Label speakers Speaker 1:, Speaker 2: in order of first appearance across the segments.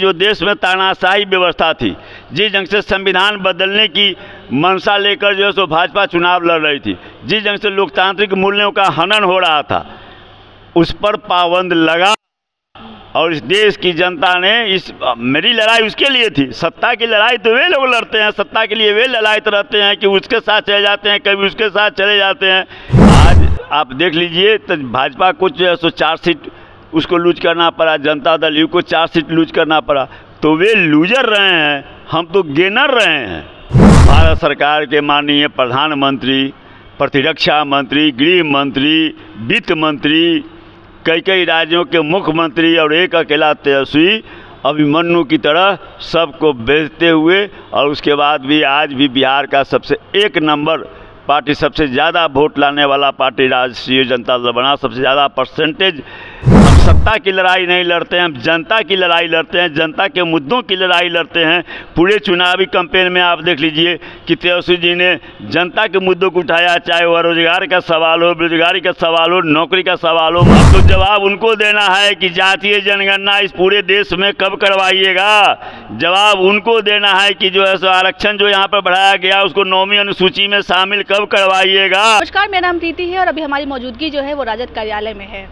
Speaker 1: जो देश में तानाशाही व्यवस्था थी, जिस ढंग से संविधान बदलने की मंशा लेकर जो है सो भाजपा चुनाव लड़ रही थी, जिस ढंग से लोकतांत्रिक मूल्यों का हनन हो रहा था, उस पर पाबंद लगा और इस देश की जनता ने इस, मेरी लड़ाई उसके लिए थी। सत्ता की लड़ाई तो वे लोग लड़ते हैं, सत्ता के लिए वे लड़ाई तो रहते हैं कि उसके साथ चले जाते हैं, कभी उसके साथ चले जाते हैं। आज आप देख लीजिए तो भाजपा को जो है सो चार सीट उसको लूज करना पड़ा, जनता दल यू को चार सीट लूज करना पड़ा। तो वे लूजर रहे हैं, हम तो गेनर रहे हैं। भारत सरकार के माननीय प्रधानमंत्री, प्रतिरक्षा मंत्री, गृह मंत्री, वित्त मंत्री कई कई राज्यों के मुख्यमंत्री और एक अकेला तेजस्वी अभिमन्यु की तरह सबको बेचते हुए और उसके बाद भी आज भी बिहार का सबसे एक नंबर पार्टी, सबसे ज़्यादा वोट लाने वाला पार्टी, राष्ट्रीय जनता दल बना, सबसे ज़्यादा परसेंटेज सत्ता की लड़ाई नहीं लड़ते हैं हम जनता की लड़ाई लड़ते हैं, जनता के मुद्दों की लड़ाई लड़ते हैं। पूरे चुनावी कंपेन में आप देख लीजिए कि तेजस्वी जी ने जनता के मुद्दों को उठाया, चाहे वह रोज़गार का सवाल हो, बेरोजगारी का सवाल हो, नौकरी का सवाल हो तो जवाब उनको देना है कि जातीय जनगणना इस पूरे देश में कब करवाइएगा? जवाब उनको देना है कि जो है सो आरक्षण जो यहाँ पर बढ़ाया गया, उसको नौवीं अनुसूची में शामिल कब करवाइएगा?
Speaker 2: नमस्कार, मेरा नाम प्रीति है और अभी हमारी मौजूदगी जो है वो राजद कार्यालय में है।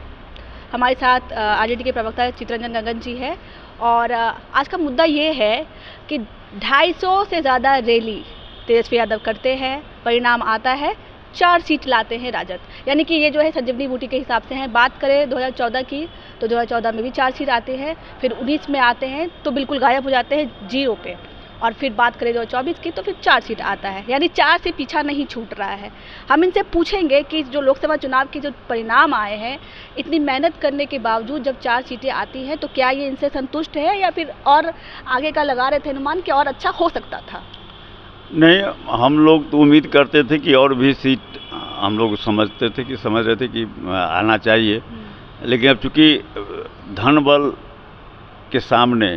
Speaker 2: हमारे साथ आरजेडी के प्रवक्ता चित्रंजन गगन जी है। और आज का मुद्दा ये है कि 250 से ज़्यादा रैली तेजस्वी यादव करते हैं, परिणाम आता है, चार सीट लाते हैं राजद। यानी कि ये जो है संजीवनी बूटी के हिसाब से हैं। बात करें 2014 की तो 2014 में भी चार सीट आते हैं, फिर 19 में आते हैं तो बिल्कुल गायब हो जाते हैं ज़ीरो पे। और फिर बात करें दो चौबीस की तो फिर चार सीट आता है। यानी चार से पीछा नहीं छूट रहा है। हम इनसे पूछेंगे कि जो लोकसभा चुनाव के जो परिणाम आए हैं इतनी मेहनत करने के बावजूद जब चार सीटें आती हैं तो क्या ये इनसे संतुष्ट है या फिर और आगे का लगा रहे थे अनुमान कि और अच्छा हो सकता था?
Speaker 1: नहीं हम लोग तो उम्मीद करते थे कि और भी सीट हम लोग समझते थे कि समझ रहे थे कि आना चाहिए। लेकिन अब चूँकि धन बल के सामने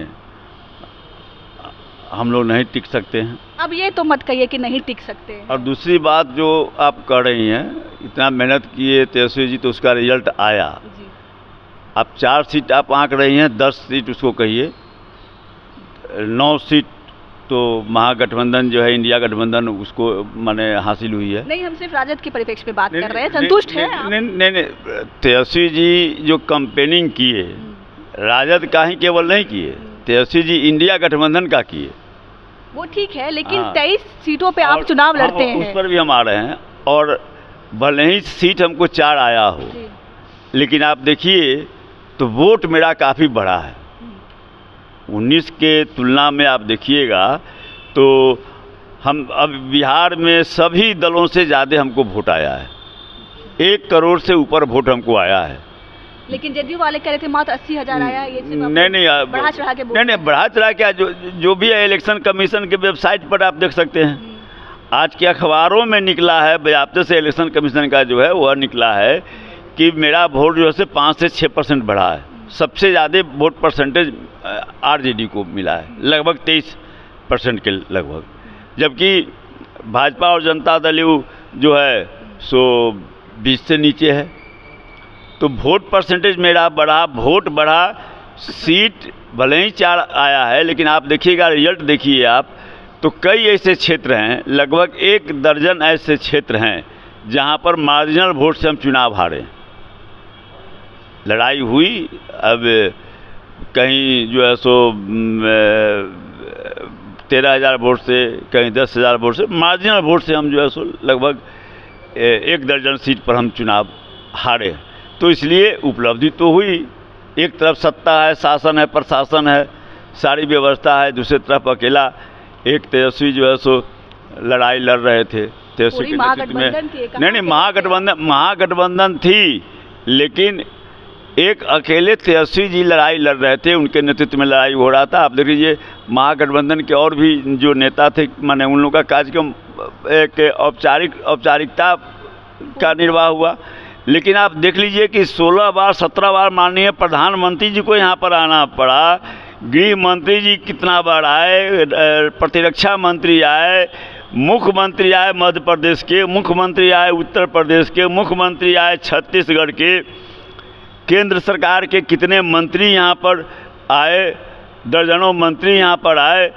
Speaker 1: हम लोग नहीं टिक सकते हैं।
Speaker 2: अब ये तो मत कहिए कि नहीं टिक सकते।
Speaker 1: और दूसरी बात जो आप कर रही हैं इतना मेहनत किए तेजस्वी जी तो उसका रिज़ल्ट आया।
Speaker 2: जी।
Speaker 1: आप चार सीट आप आंक रही हैं दस सीट उसको कहिए। नौ सीट तो महागठबंधन जो है इंडिया गठबंधन उसको माने हासिल हुई है।
Speaker 2: नहीं हम सिर्फ़ राजद के परिप्रेक्ष्य में बात कर रहे हैं संतुष्ट है
Speaker 1: नहीं नहीं नहीं तेजस्वी जी जो कंपेनिंग किए राजद का ही केवल नहीं किए तेजस्वी जी इंडिया गठबंधन का किए।
Speaker 2: वो ठीक है लेकिन
Speaker 1: हाँ।
Speaker 2: तेईस सीटों पे आप चुनाव लड़ते हैं।
Speaker 1: उस पर भी हम आ रहे हैं और भले ही सीट हमको चार आया हो लेकिन आप देखिए तो वोट मेरा काफ़ी बड़ा है। 19 के तुलना में आप देखिएगा तो हम अब बिहार में सभी दलों से ज़्यादा हमको वोट आया है। एक करोड़ से ऊपर वोट हमको आया है।
Speaker 2: लेकिन जदयू वाले कह रहे थे मात्र अस्सी हज़ार आया ये
Speaker 1: नहीं नहीं
Speaker 2: बढ़ा चढ़ा के
Speaker 1: नहीं नहीं बढ़ा चढ़ा के जो जो भी है इलेक्शन कमीशन के वेबसाइट पर आप देख सकते हैं। आज के अखबारों में निकला है बजाबते से इलेक्शन कमीशन का जो है वह निकला है कि मेरा वोट जो है से पाँच से छः परसेंट बढ़ा है। सबसे ज़्यादा वोट परसेंटेज आरजेडी को मिला है लगभग तेईस परसेंट के लगभग। जबकि भाजपा और जनता दल यू जो है सो बीस से नीचे है। तो वोट परसेंटेज मेरा बढ़ा वोट बढ़ा सीट भले ही चार आया है, लेकिन आप देखिएगा रिज़ल्ट देखिए आप तो कई ऐसे क्षेत्र हैं, लगभग एक दर्जन ऐसे क्षेत्र हैं, जहाँ पर मार्जिनल वोट से हम चुनाव हारे। लड़ाई हुई, अब कहीं जो है सो तेरह हज़ार वोट से, कहीं दस हज़ार वोट से मार्जिनल वोट से हम जो है सो, लगभग एक दर्जन सीट पर हम चुनाव हारे। तो इसलिए उपलब्धि तो हुई। एक तरफ़ सत्ता है शासन है प्रशासन है सारी व्यवस्था है दूसरी तरफ़ अकेला एक तेजस्वी जो है सो लड़ाई लड़ रहे थे। तेजस्वी के नेतृत्व में नहीं नहीं महागठबंधन महागठबंधन थी लेकिन एक अकेले तेजस्वी जी लड़ाई लड़ रहे थे उनके नेतृत्व में लड़ाई हो रहा था। आप देख लीजिए महागठबंधन के और भी जो नेता थे माने उन लोगों का कार्यक्रम एक औपचारिक औपचारिकता का निर्वाह हुआ। लेकिन आप देख लीजिए कि 16 बार 17 बार माननीय प्रधानमंत्री जी को यहाँ पर आना पड़ा। गृह मंत्री जी कितना बार आए प्रतिरक्षा मंत्री आए, मुख्यमंत्री आए मध्य प्रदेश के, मुख्यमंत्री आए उत्तर प्रदेश के, मुख्यमंत्री आए छत्तीसगढ़ के। केंद्र सरकार के कितने मंत्री यहाँ पर आए, दर्जनों मंत्री यहाँ पर आए।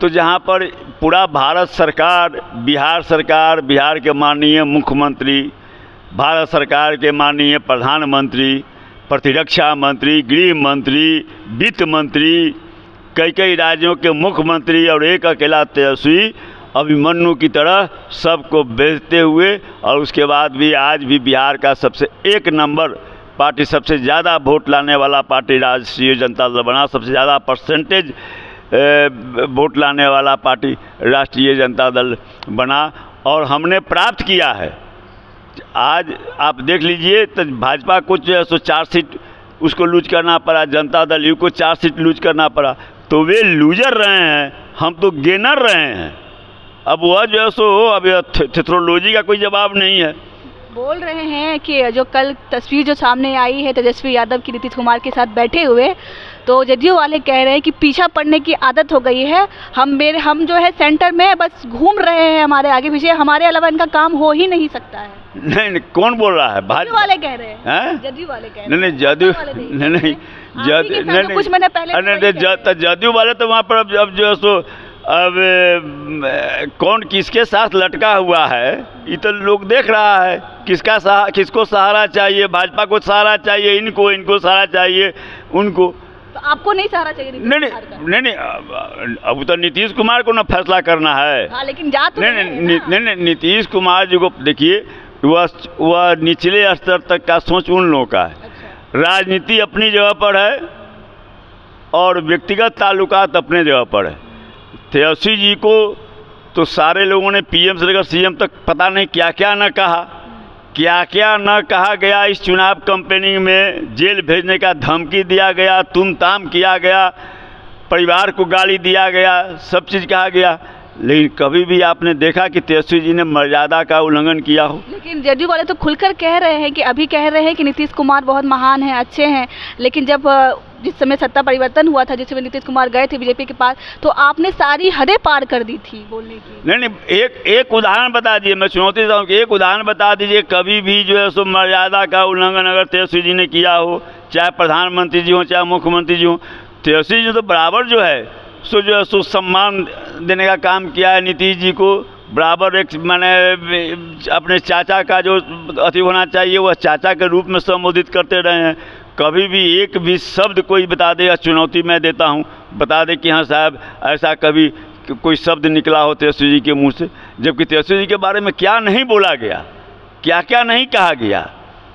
Speaker 1: तो जहाँ पर पूरा भारत सरकार, बिहार सरकार, बिहार के माननीय मुख्यमंत्री भारत सरकार के माननीय प्रधानमंत्री, प्रतिरक्षा मंत्री, गृह मंत्री, वित्त मंत्री कई कई राज्यों के मुख्यमंत्री और एक अकेला तेजस्वी अभिमन्यु की तरह सबको बेचते हुए और उसके बाद भी आज भी बिहार का सबसे एक नंबर पार्टी, सबसे ज़्यादा वोट लाने वाला पार्टी राष्ट्रीय जनता दल बना, सबसे ज़्यादा परसेंटेज वोट लाने वाला पार्टी राष्ट्रीय जनता दल बना और हमने प्राप्त किया है। आज आप देख लीजिए तो भाजपा को जो है सो चार सीट उसको लूज करना पड़ा, जनता दल यू को चार सीट लूज करना पड़ा। तो वे लूजर रहे हैं, हम तो गेनर रहे हैं। अब वह जो है सो, अब थेथ्रोलॉजी का कोई जवाब नहीं है।
Speaker 2: बोल रहे हैं कि जो कल तस्वीर जो सामने आई है, तेजस्वी यादव की, नीतीश कुमार के साथ बैठे हुए तो जदयू वाले कह रहे हैं कि पीछा पड़ने की आदत हो गई है। हम मेरे, हम जो है सेंटर में बस घूम रहे हैं हमारे आगे पीछे। हमारे अलावा इनका काम हो ही नहीं सकता है।
Speaker 1: नहीं नहीं कौन बोल रहा है?
Speaker 2: भाजपा वाले कह रहे हैं। जदयू वाले कह रहे हैं। नहीं। नहीं जदयू नहीं नहीं जदयू नहीं नहीं कुछ मैंने पहले नहीं
Speaker 1: जदयू वाले तो वहाँ पर अब अब जो है सो अब कौन किसके साथ लटका हुआ है? ये तो लोग देख रहा है। किसका सहा किसको सहारा चाहिए? भाजपा को सहारा चाहिए? इनको इनको सहारा चाहिए? उनको।
Speaker 2: तो आपको नहीं सहारा चाहिए
Speaker 1: नहीं नहीं नहीं नहीं अब तो नीतीश कुमार को ना फैसला करना है।
Speaker 2: हाँ, लेकिन जा तो
Speaker 1: नहीं नहीं नहीं नीतीश कुमार जी को देखिए वह वह निचले स्तर तक का सोच उन लोगों का है। अच्छा। राजनीति अपनी जगह पर है और व्यक्तिगत ताल्लुकात अपने जगह पर है। तेजस्वी जी को तो सारे लोगों ने पीएम से लेकर सीएम तक पता नहीं क्या क्या न कहा। क्या क्या न कहा गया इस चुनाव कंपेनिंग में जेल भेजने का धमकी दिया गया तुम ताम किया गया परिवार को गाली दिया गया सब चीज़ कहा गया। लेकिन कभी भी आपने देखा कि तेजस्वी जी ने मर्यादा का उल्लंघन किया हो?
Speaker 2: लेकिन जदयू वाले तो खुलकर कह रहे हैं कि अभी कह रहे हैं कि नीतीश कुमार बहुत महान हैं अच्छे हैं लेकिन जब जिस समय सत्ता परिवर्तन हुआ था जिस समय नीतीश कुमार गए थे बीजेपी के पास तो आपने सारी हदें पार कर दी थी बोलने की।
Speaker 1: नहीं नहीं एक एक उदाहरण बता दीजिए मैं चुनौती देता हूँ कि एक उदाहरण बता दीजिए कभी भी जो है सो मर्यादा का उल्लंघन अगर तेजस्वी जी ने किया हो चाहे प्रधानमंत्री जी हो चाहे मुख्यमंत्री जी हो तेजस्वी जी तो बराबर जो है सो जो है सो सम्मान देने का काम किया है नीतीश जी को। बराबर एक मैंने अपने चाचा का जो अति होना चाहिए, वह चाचा के रूप में संबोधित करते रहे हैं। कभी भी एक भी शब्द कोई बता दे या चुनौती मैं देता हूँ। बता दे कि हाँ साहब, ऐसा कभी कोई शब्द निकला हो तेजस्वी जी के मुँह से, जबकि तेजस्वी जी के बारे में क्या नहीं बोला गया? क्या क्या नहीं कहा गया?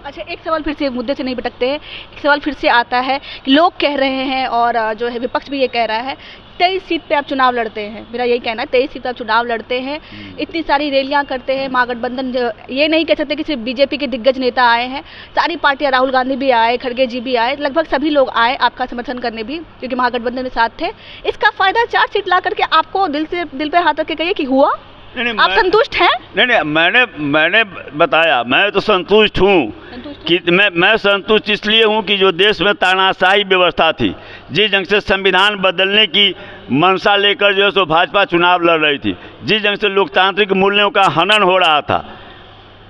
Speaker 2: अच्छा एक सवाल फिर से मुद्दे से नहीं भटकते हैं। एक सवाल फिर से आता है कि लोग कह रहे हैं और जो है विपक्ष भी ये कह रहा है तेईस सीट पे आप चुनाव लड़ते हैं। मेरा यही कहना है तेईस सीट पे आप चुनाव लड़ते हैं हम्म। इतनी सारी रैलियाँ करते हैं महागठबंधन ये नहीं कह सकते कि सिर्फ़ बीजेपी के दिग्गज नेता आए हैं सारी पार्टियाँ राहुल गांधी भी आए खड़गे जी भी आए लगभग सभी लोग आए आपका समर्थन करने भी क्योंकि महागठबंधन में साथ थे। इसका फ़ायदा चार सीट ला करके आपको दिल से दिल पर हाथ रख के कहिए कि हुआ? नहीं, नहीं, आप संतुष्ट हैं?
Speaker 1: नहीं नहीं मैंने मैंने बताया मैं तो संतुष्ट हूँ। कि मैं मैं संतुष्ट इसलिए हूँ कि जो देश में तानाशाही व्यवस्था थी, जिस ढंग से संविधान बदलने की मंशा लेकर जो है सो भाजपा चुनाव लड़ रही थी, जिस ढंग से लोकतांत्रिक मूल्यों का हनन हो रहा था,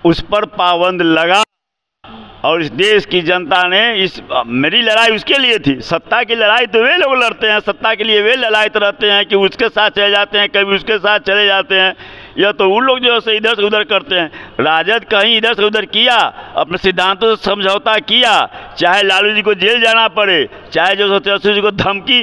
Speaker 1: उस पर पाबंद लगा और इस देश की जनता ने इस, मेरी लड़ाई उसके लिए थी, सत्ता की लड़ाई तो वे लोग लड़ते हैं, सत्ता के लिए वे लड़ाते रहते हैं कि उसके साथ चले जाते हैं, कभी उसके साथ चले जाते हैं। या तो उन लोग जो है इधर से उधर करते हैं। राजद कहीं इधर से उधर किया, अपने सिद्धांतों से समझौता किया, चाहे लालू जी को जेल जाना पड़े, चाहे जो तेजस्वी जी को धमकी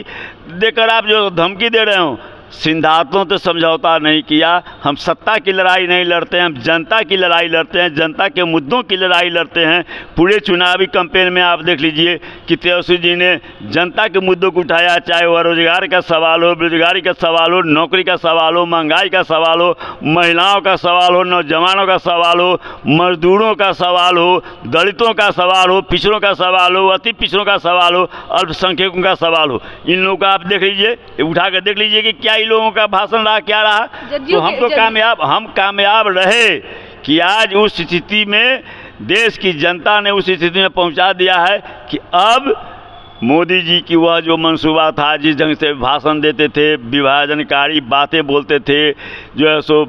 Speaker 1: देकर आप जो धमकी दे रहे हो सिद्धांतों से समझौता नहीं किया हम सत्ता की लड़ाई नहीं लड़ते हैं हम जनता की लड़ाई लड़ते हैं जनता के मुद्दों की लड़ाई लड़ते हैं पूरे चुनावी कैंपेन में आप देख लीजिए कि तेजस्वी जी ने जनता के मुद्दों को उठाया चाहे वह रोज़गार का सवाल हो बेरोजगारी का सवाल हो नौकरी का सवाल हो महँगाई का सवाल हो महिलाओं का सवाल हो नौजवानों का सवाल हो मजदूरों का सवाल हो दलितों का सवाल हो पिछड़ों का सवाल हो अति पिछड़ों का सवाल हो अल्पसंख्यकों का सवाल हो इन लोगों का आप देख लीजिए उठा कर देख लीजिए कि क्या कई लोगों का भाषण रहा क्या रहा? तो हम तो कामयाब हम कामयाब रहे कि आज उस स्थिति में देश की जनता ने उस स्थिति में पहुँचा दिया है कि अब मोदी जी की वह जो मंसूबा था जिस ढंग से भाषण देते थे विभाजनकारी बातें बोलते थे जो है सो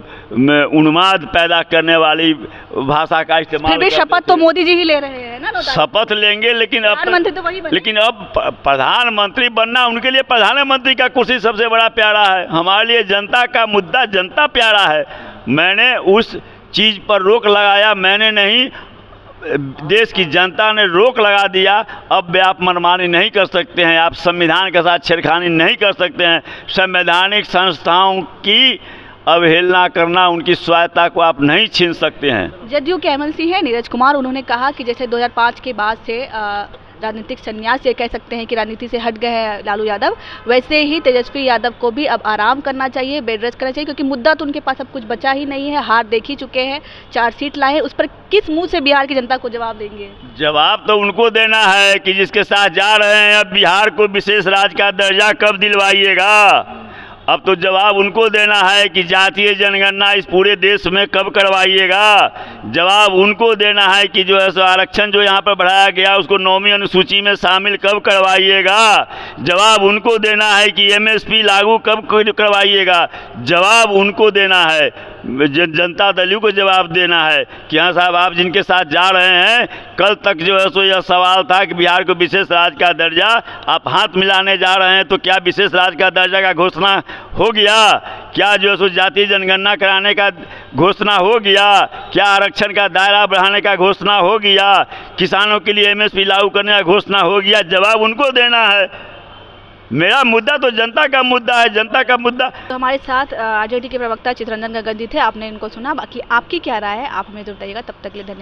Speaker 1: उन्माद पैदा करने वाली भाषा का इस्तेमाल
Speaker 2: शपथ तो मोदी जी ही ले रहे हैं। ना
Speaker 1: शपथ लेंगे लेकिन अब
Speaker 2: तो वही
Speaker 1: लेकिन अब प्रधानमंत्री बनना उनके लिए प्रधानमंत्री का कुर्सी सबसे बड़ा प्यारा है। हमारे लिए जनता का मुद्दा जनता प्यारा है। मैंने उस चीज़ पर रोक लगाया मैंने नहीं देश की जनता ने रोक लगा दिया। अब वे आप मनमानी नहीं कर सकते हैं आप संविधान के साथ छेड़खानी नहीं कर सकते हैं। संवैधानिक संस्थाओं की अवहेलना करना उनकी स्वायत्ता को आप नहीं छीन सकते हैं।
Speaker 2: जदयू के एमएलसी हैं नीरज कुमार। उन्होंने कहा कि जैसे 2005 के बाद से राजनीतिक संन्यास ये कह सकते हैं कि राजनीति से हट गए हैं लालू यादव। वैसे ही तेजस्वी यादव को भी अब आराम करना चाहिए बेड रेस्ट करना चाहिए क्योंकि मुद्दा तो उनके पास अब कुछ बचा ही नहीं है हार देख ही चुके हैं चार सीट लाए उस पर किस मुँह से बिहार की जनता को जवाब देंगे?
Speaker 1: जवाब तो उनको देना है कि जिसके साथ जा रहे हैं अब बिहार को विशेष राज्य का दर्जा कब दिलवाइएगा? अब तो जवाब उनको देना है कि जातीय जनगणना इस पूरे देश में कब करवाइएगा? जवाब उनको देना है कि जो है सो आरक्षण जो यहाँ पर बढ़ाया गया, उसको नौवीं अनुसूची में शामिल कब करवाइएगा? जवाब उनको देना है कि एमएसपी लागू कब करवाइएगा? जवाब उनको देना है। जन- जनता दल को जवाब देना है कि हाँ साहब, आप जिनके साथ जा रहे हैं, कल तक जो है सो यह सवाल था कि बिहार को विशेष राज्य का दर्जा आप हाथ मिलाने जा रहे हैं तो क्या विशेष राज्य का दर्जा का घोषणा हो गया? क्या जो है सो जातीय जनगणना कराने का घोषणा हो गया? क्या आरक्षण का दायरा बढ़ाने का घोषणा हो गया? किसानों के लिए एमएसपी लागू करने का घोषणा हो गया? जवाब उनको देना है। मेरा मुद्दा तो जनता का मुद्दा है, जनता का मुद्दा।
Speaker 2: तो हमारे साथ आरजेडी के प्रवक्ता चित्रंजन गगन जी थे, आपने इनको सुना। बाकी आपकी क्या राय है? आप हमें ज़रूर बताइएगा। तब तक के लिए धन्यवाद।